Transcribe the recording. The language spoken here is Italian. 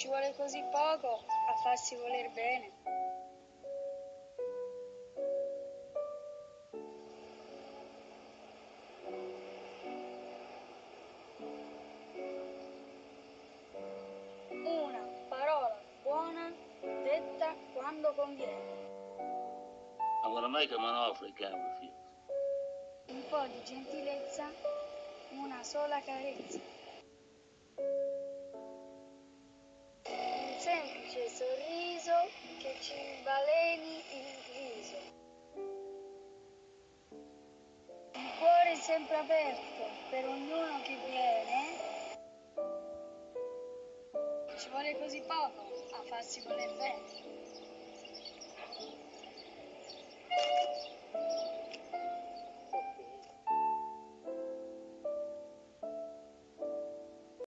Ci vuole così poco a farsi voler bene. Una parola buona detta quando conviene. I'm gonna make him an offer he can't refuse. Un po' di gentilezza, una sola carezza. Sorriso che ci baleni il viso. Il cuore sempre aperto per ognuno che viene. Ci vuole così poco a farsi voler bene.